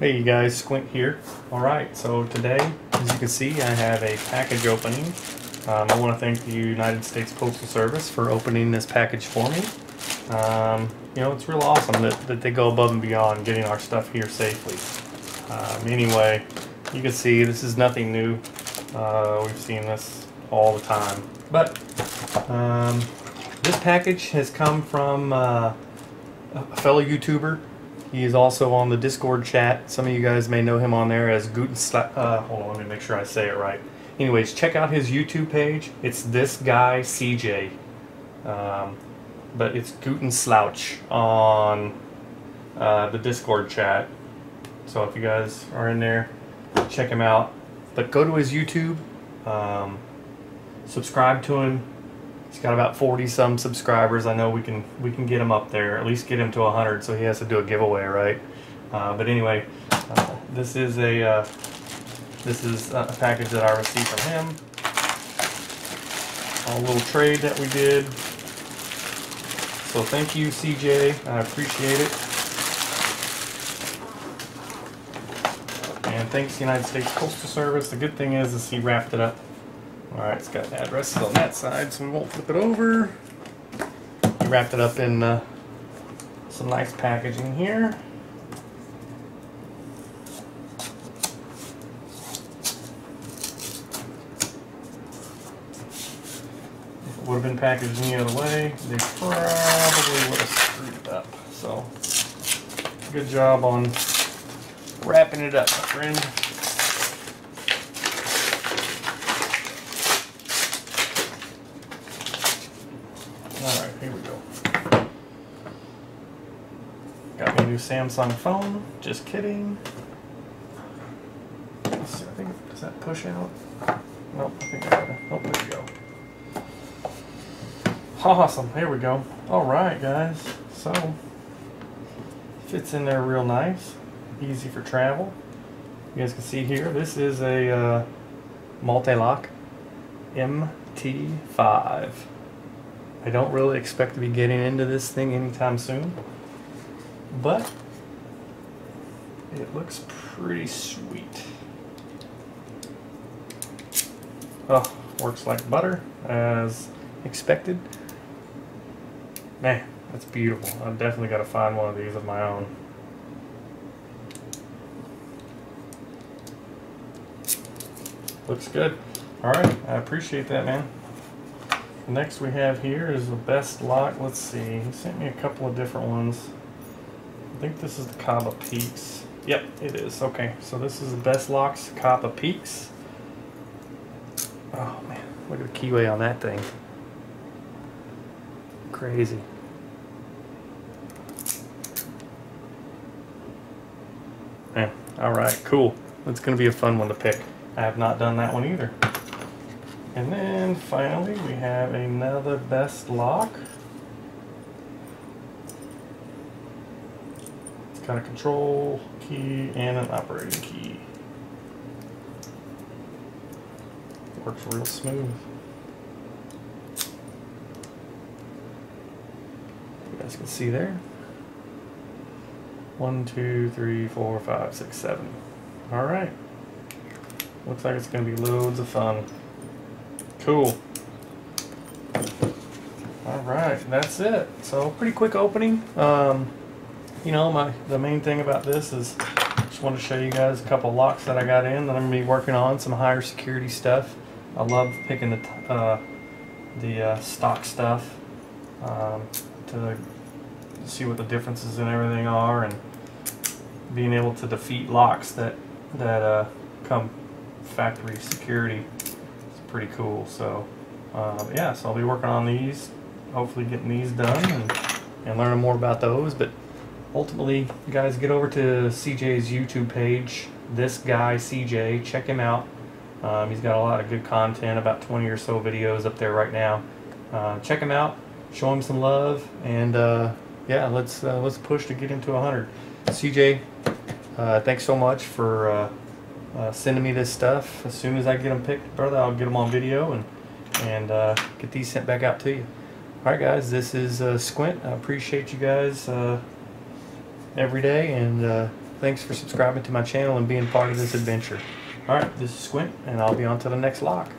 Hey you guys, Squint here. Alright, so today, as you can see, I have a package opening. Um, I want to thank the United States Postal Service for opening this package for me. Um, you know, it's real awesome that, that they go above and beyond getting our stuff here safely. Um, anyway, you can see this is nothing new. Uh, we've seen this all the time. But um, this package has come from uh, a fellow YouTuber. He is also on the Discord chat. Some of you guys may know him on there as Gooten uh, hold on, let me make sure I say it right. Anyways, check out his YouTube page. It's ThisGuyCJ. Um, but it's GootenSlouch on uh, the Discord chat. So if you guys are in there, check him out. But go to his YouTube, um, subscribe to him. He's got about 40 some subscribers. I know we can we can get him up there, at least get him to 100, so he has to do a giveaway, right? Uh, but anyway, uh, this is a uh, this is a package that I received from him. A little trade that we did. So thank you, CJ. I appreciate it. And thanks, United States Postal Service. The good thing is, is he wrapped it up Alright, it's got addresses on that side, so we won't flip it over. He wrapped it up in uh, some nice packaging here. If it would have been packaged any other way, they probably would have screwed it up. So, good job on wrapping it up, my friend. Alright, here we go. Got me a new Samsung phone. Just kidding. Let's see, I think, does that push out? Nope, I think I gotta, oh, there we go. Awesome, here we go. Alright, guys. So, fits in there real nice. Easy for travel. You guys can see here, this is a uh, Mul-T-Lock MT5. I don't really expect to be getting into this thing anytime soon, but it looks pretty sweet. Oh, works like butter as expected. Man, that's beautiful. I've definitely got to find one of these of my own. Looks good. All right, I appreciate that, man. Next we have here is the best lock. Let's see. He sent me a couple of different ones. I think this is the Kaba Peaks. Yep, it is. Okay, so this is the best locks Kaba Peaks. Oh man, look at the keyway on that thing. Crazy. Man, all right, cool. It's going to be a fun one to pick. I have not done that one either. And then finally we have another best lock. It's got a control key and an operating key. Works real smooth. You guys can see there. One, two, three, four, five, six, seven. All right. Looks like it's going to be loads of fun. Cool. All right, that's it. So pretty quick opening. Um, you know, my the main thing about this is just want to show you guys a couple locks that I got in that I'm gonna be working on, some higher security stuff. I love picking the uh, the uh, stock stuff um, to see what the differences in everything are and being able to defeat locks that that uh, come factory security pretty cool. So uh, yeah, so I'll be working on these, hopefully getting these done and, and learning more about those. But ultimately, guys get over to CJ's YouTube page, ThisGuyCJ, check him out. Um, he's got a lot of good content, about 20 or so videos up there right now. Uh, check him out, show him some love, and uh, yeah, let's uh, let's push to get into 100. CJ, uh, thanks so much for uh, sending me this stuff. As soon as I get them picked, brother, I'll get them on video and and uh, get these sent back out to you. All right, guys, this is uh, Squint. I appreciate you guys uh, every day, and uh, Thanks for subscribing to my channel and being part of this adventure. Alright, this is Squint, and I'll be on to the next lock.